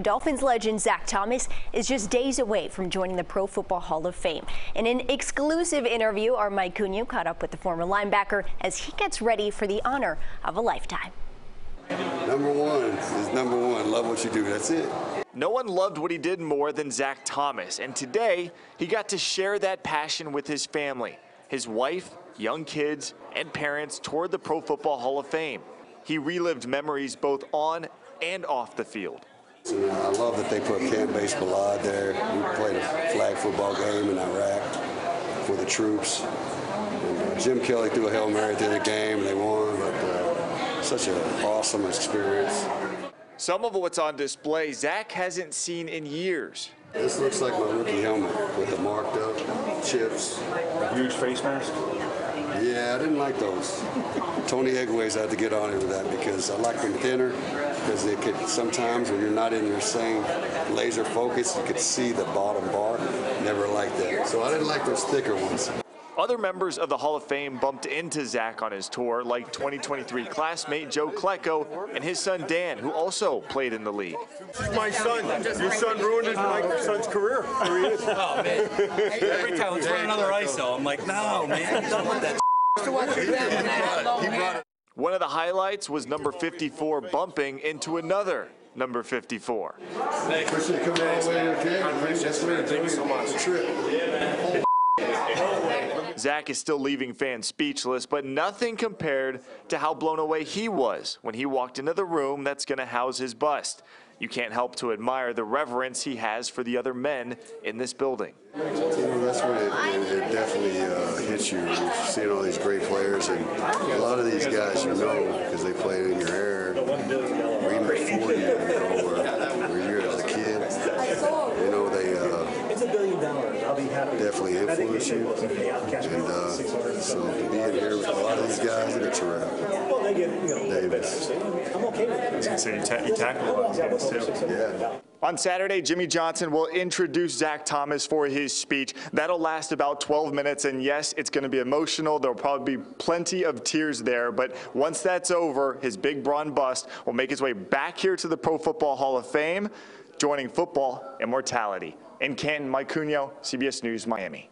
Dolphins legend Zach Thomas is just days away from joining the Pro Football Hall of Fame. In an exclusive interview, our Mike Cugno caught up with the former linebacker as he gets ready for the honor of a lifetime. Number one is number one. Love what you do. That's it. No one loved what he did more than Zach Thomas, and today he got to share that passion with his family, his wife, young kids, and parents toward the Pro Football Hall of Fame. He relived memories both on and off the field. I love that they put Camp Base Balad there. We played a flag football game in Iraq for the troops. And, uh, Jim Kelly threw a Hail Mary at the end of the game and they won, but uh, such an awesome experience. Some of what's on display Zach hasn't seen in years. This looks like my rookie helmet with the marked up chips. A Huge face mask? Yeah, I didn't like those. Tony Egues had to get on it with that because I like them thinner because they could sometimes when you're not in your same laser focus, you could see the bottom bar. Never liked that. So I didn't like those thicker ones. Other members of the Hall of Fame bumped into Zach on his tour, like 2023 classmate Joe Klecko and his son Dan, who also played in the league. This is my son. Your son ruined my son's career. Here he is. Oh, man. Every time, let's run another ISO. I'm like, no, man, I'm done with that. One of the highlights was number 54 bumping into another number 54. Appreciate coming all the way to the camera, man. That's. Thank you so much. Trip. Zach is still leaving fans speechless, but nothing compared to how blown away he was when he walked into the room that's going to house his bust. You can't help to admire the reverence he has for the other men in this building. You know, that's when it, it, it definitely uh, hits you. Seeing all these great players, and a lot of these guys you know because they played in your era, even before you, you know, or, or you're as a kid. You know, they uh, definitely influence you. And uh, so being here with a lot of these guys, it's a wrap. Davis. So you, ta you tackled a lot of guys, too. Yeah. On Saturday, Jimmy Johnson will introduce Zach Thomas for his speech. That'll last about 12 minutes, and yes, it's going to be emotional. There'll probably be plenty of tears there, but once that's over, his big brawn bust will make his way back here to the Pro Football Hall of Fame, joining football immortality. In Canton, Mike Cugno, CBS News, Miami.